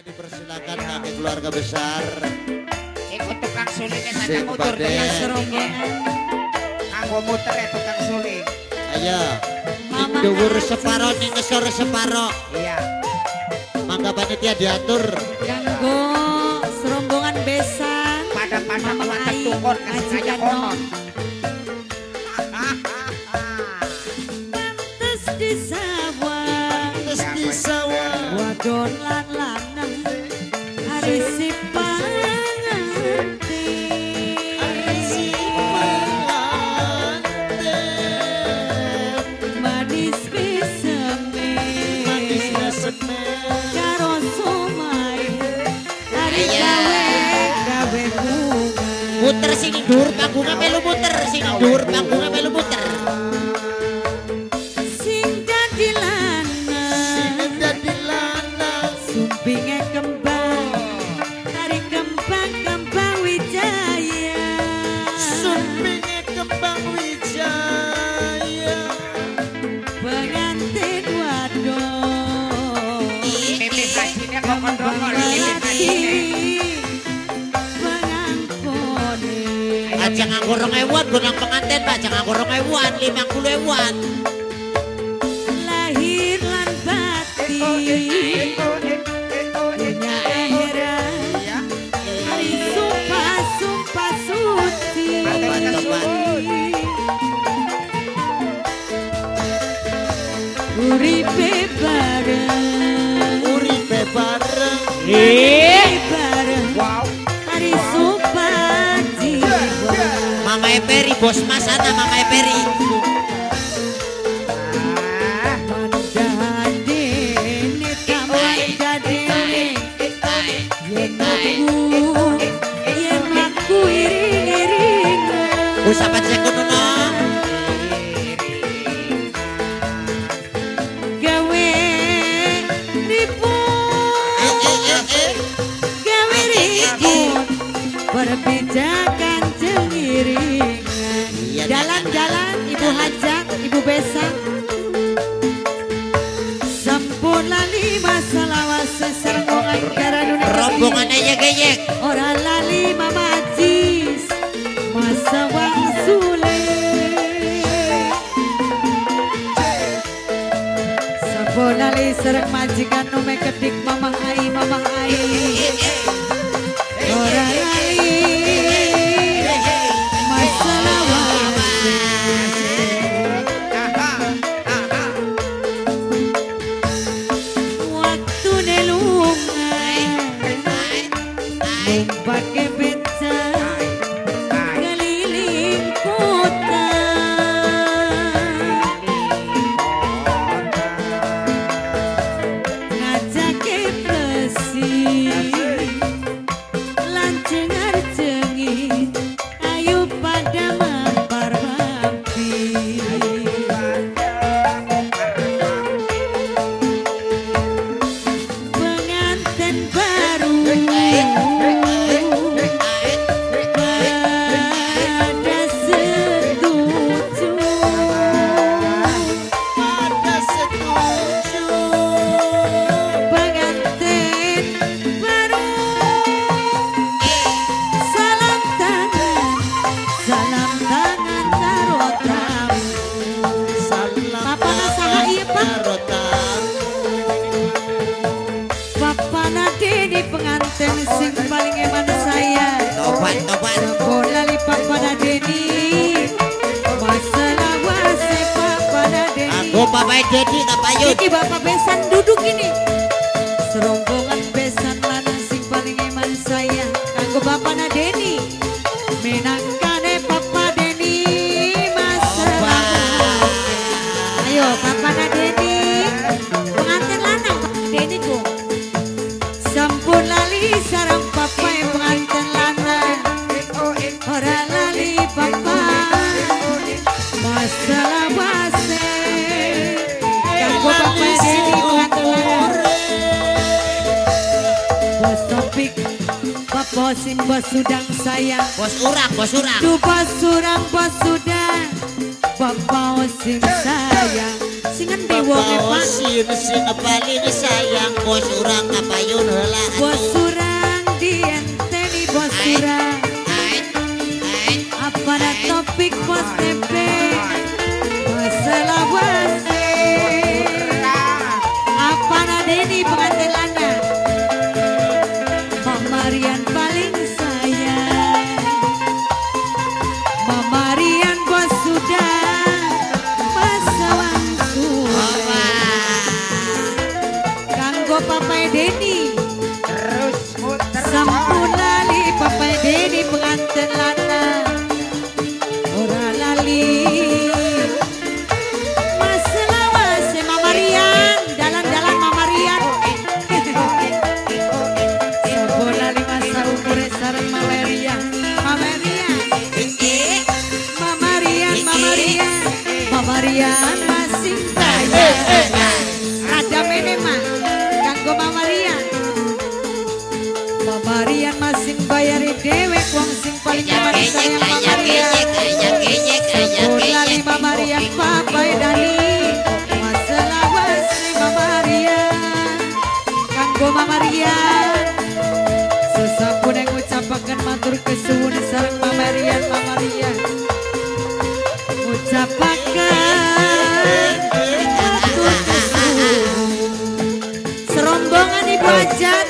dipersilakan kaki keluarga besar. Ikut tukang suling yang ada Bade. tukang serombongan. Kanggo muter ya tukang suling. Ayo. Dhuwur separo ning ngesor separo. Iya. Mangga panitia diatur. Ganggu serombongan besan. Pada-pada Ai, tukor kasih nom. konon. Terus di sawah. Terus di sawah. Wadon lan lanang. Hari si panganti. Manis beseme. Karo somai. Hari gawe gawe Aja nganggo rong ewan gunang pengantin pak, jangan rong ewan, limang puluh ewan. Lahir lan batin Dunia akhirat Iya. Hari sumpah sumpah suci Tobat, tobat. Uripe bareng Uripe bareng. Uripe bareng Mama Eperi, bos mas sana Mama Eperi. Besang Sempurna lima salawase Sermongan karanuna Rombongan aja geyek. Orang lali Mama Ajis Masa wang sule. Sempurna li serang majikan Nume kedik Mama Ai, Mama Ai should Nadini Aku Papa Dedi kapayun. Ini Bapak Besan duduk ini Asin bos sudang sayang. Bos urang, bos urang. Tu bos surang, bos sudang. Bapak osin sayang. Singan di wong epa osin, sing paling sayang. Bos urang apa yun lah Bos urang di enteni bos urang Apa ada topik bos tepe Masalah bos. Apa ada ini pengantin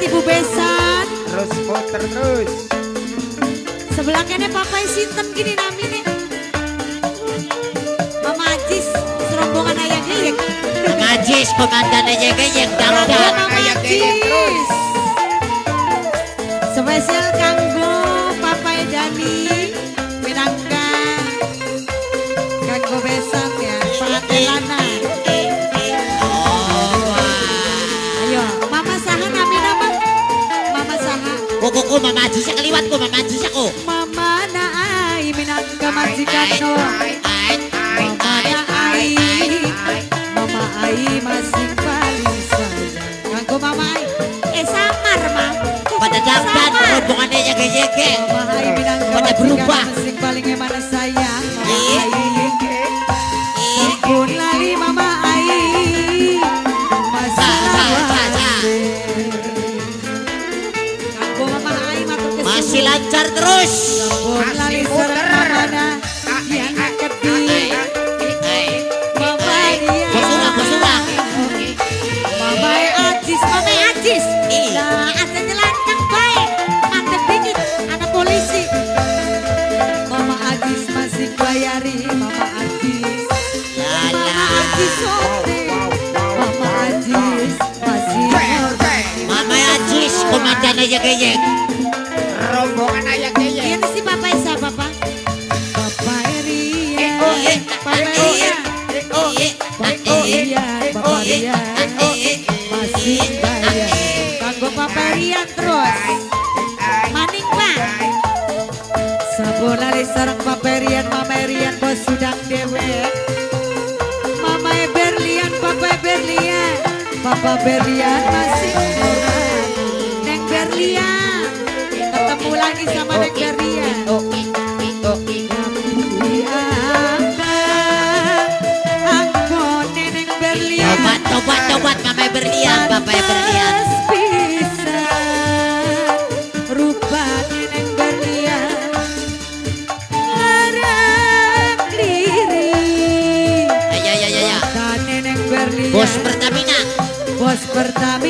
Ibu Besan. Terus terus. Sebelah kene papai sinten gini namine. Mama Ajis, serombongan ayah geyek. Majis komandan aja gayeng Serombongan dangdang. Mama Ayah geyek terus. Spesial kanggo papai Dani Minangka. Kanggo besan ya, Pak Delana. Ayo, Mama Saha. Mama Saha. Kuku ku mama Ajis keliwat ku mama Ajis aku. Mama naai minangka majikan no. Sa, sa, sa, lawas sa. Kanggo Mama Ai matur kesuwun Masih lancar terus. Masih sareng komandan aja gayeng. Rombongan ayah geyek. Ini si Papa Isa, Papa. Papa Eria, Oh, eh, Papa oh, Eria, Oh, eh, Papa Eria, Papa Eria. Masih bayar. Kanggo Papa Eria terus. Maning Pak. Sabonale sarang paperian mamerian bos sudang dewe Mama Berlian, Papa Berlian Papa Berlian masih neng berlian Bos Pertamina. Bos Pertamina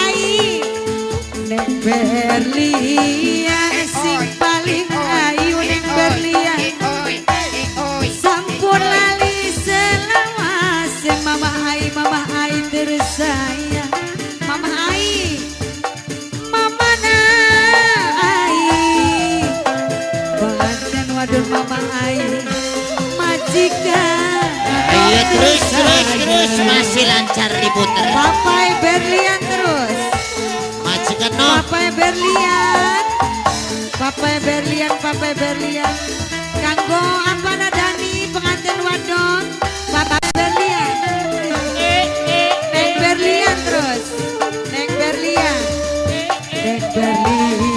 Majikan Iya terus terus terus masih lancar diputer. Papai Berlian terus. Majikan no. Papai Berlian. Papai Berlian, Papai Berlian. Kanggo apa nadani pengantin wadon? Papai Berlian. Neng Berlian terus. Neng Berlian. Neng Berlian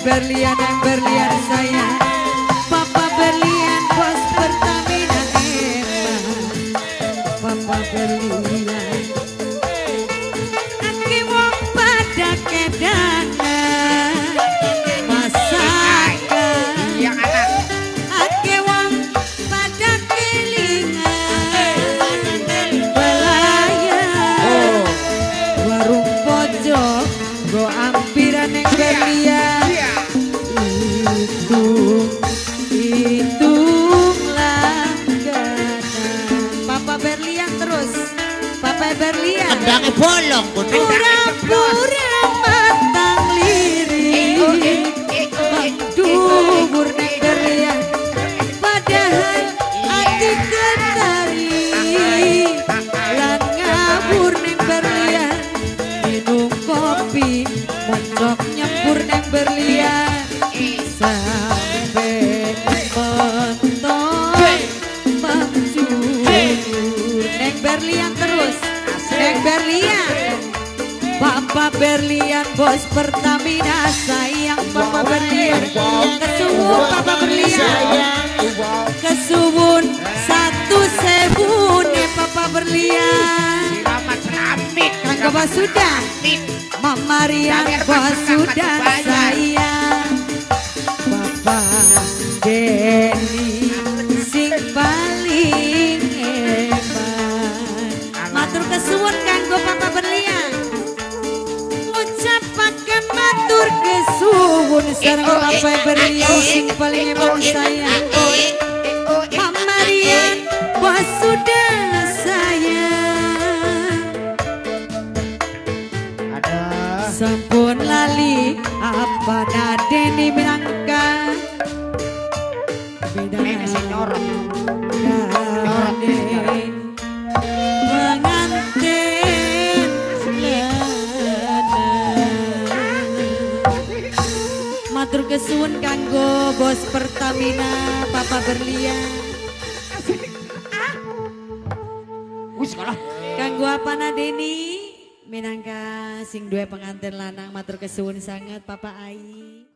Berlian. Neng Berlian sing Polongo. Pura, pura Papa Berlian bos Pertamina sayang Papa Berlian. Kesuwun Papa Berlian. Kesuwun satu sebune Papa Berlian. Kang Bapak sudah. Mama Rian bos sudah sayang. Papa Denny kesuwun sareng Papa Berlian sing paling hebat sayang Mama Rian bos sudah sayang Ada. Sampun lali apa nadeni minangka? Ini si nyorot. Gane kesuwun kanggo bos Pertamina Papa Berlian Wis kalah. Kanggo apa nadeni? Minangka sing duwe pengantin lanang matur kesuwun sangat Papa Ai